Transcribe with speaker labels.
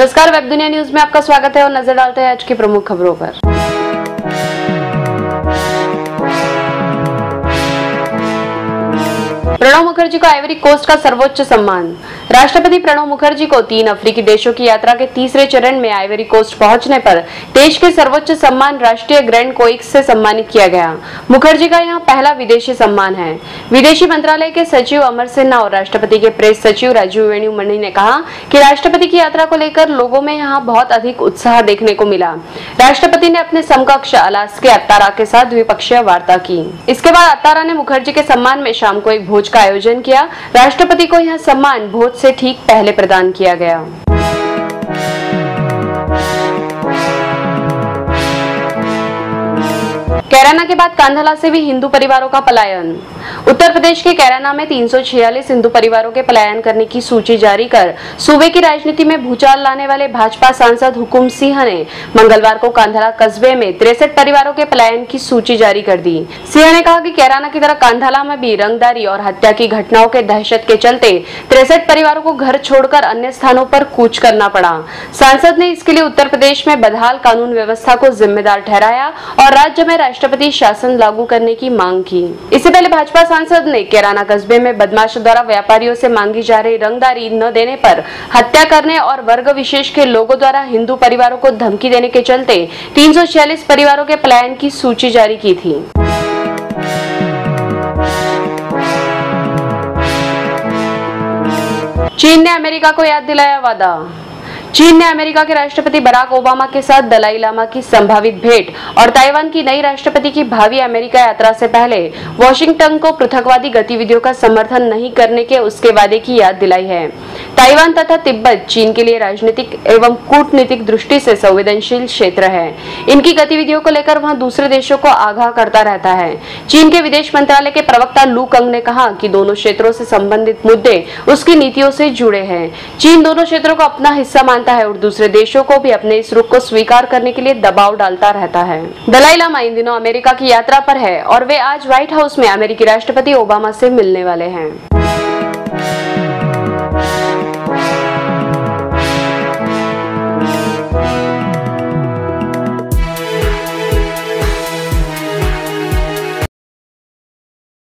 Speaker 1: नमस्कार, वेब दुनिया न्यूज़ में आपका स्वागत है और नज़र डालते हैं आज की प्रमुख खबरों पर। प्रणब मुखर्जी को आइवरी कोस्ट का सर्वोच्च सम्मान। राष्ट्रपति प्रणब मुखर्जी को तीन अफ्रीकी देशों की यात्रा के तीसरे चरण में आइवरी कोस्ट पहुँचने पर देश के सर्वोच्च सम्मान राष्ट्रीय ग्रैंड कोइक्स से सम्मानित किया गया। मुखर्जी का यहाँ पहला विदेशी सम्मान है। विदेशी मंत्रालय के सचिव अमर सिन्हा और राष्ट्रपति के प्रेस सचिव राजीव वेणु मणि ने कहा की राष्ट्रपति की यात्रा को लेकर लोगों में यहाँ बहुत अधिक उत्साह देखने को मिला। राष्ट्रपति ने अपने समकक्ष अलास्के अत्तारा के साथ द्विपक्षीय वार्ता की। इसके बाद अत्तारा ने मुखर्जी के सम्मान में शाम को एक भोज का आयोजन किया। राष्ट्रपति को यह सम्मान भोज से ठीक पहले प्रदान किया गया। कैराना के बाद कांधला से भी हिंदू परिवारों का पलायन। उत्तर प्रदेश के कैराना में 346 हिंदू परिवारों के पलायन करने की सूची जारी कर सूबे की राजनीति में भूचाल लाने वाले भाजपा सांसद हुकुम सिंह ने मंगलवार को कांधला कस्बे में तिरसठ परिवारों के पलायन की सूची जारी कर दी। सिंह ने कहा कि कैराना की तरह कांधला में भी रंगदारी और हत्या की घटनाओं के दहशत के चलते तिरसठ परिवारों को घर छोड़कर अन्य स्थानों पर कूच करना पड़ा। सांसद ने इसके लिए उत्तर प्रदेश में बदहाल कानून व्यवस्था को जिम्मेदार ठहराया और राज्य में राष्ट्रपति शासन लागू करने की मांग की। इससे पहले भाजपा सांसद ने केराना कस्बे में बदमाशों द्वारा व्यापारियों से मांगी जा रही रंगदारी न देने पर हत्या करने और वर्ग विशेष के लोगों द्वारा हिंदू परिवारों को धमकी देने के चलते 346 परिवारों के पलायन की सूची जारी की थी। चीन ने अमेरिका को याद दिलाया वादा। चीन ने अमेरिका के राष्ट्रपति बराक ओबामा के साथ दलाई लामा की संभावित भेंट और ताइवान की नई राष्ट्रपति की भावी अमेरिका यात्रा से पहले वॉशिंगटन को पृथकवादी गतिविधियों का समर्थन नहीं करने के उसके वादे की याद दिलाई है। ताइवान तथा तिब्बत चीन के लिए राजनीतिक एवं कूटनीतिक दृष्टि से संवेदनशील क्षेत्र है। इनकी गतिविधियों को लेकर वह दूसरे देशों को आगाह करता रहता है। चीन के विदेश मंत्रालय के प्रवक्ता लू कंग ने कहा कि दोनों क्षेत्रों से संबंधित मुद्दे उसकी नीतियों से जुड़े हैं। चीन दोनों क्षेत्रों को अपना हिस्सा मानता है और दूसरे देशों को भी अपने इस रुख को स्वीकार करने के लिए दबाव डालता रहता है। दलाई लामा इन दिनों अमेरिका की यात्रा पर है और वे आज व्हाइट हाउस में अमेरिकी राष्ट्रपति ओबामा से मिलने वाले हैं।